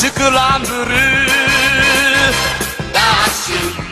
şıklandırır. Daha şık.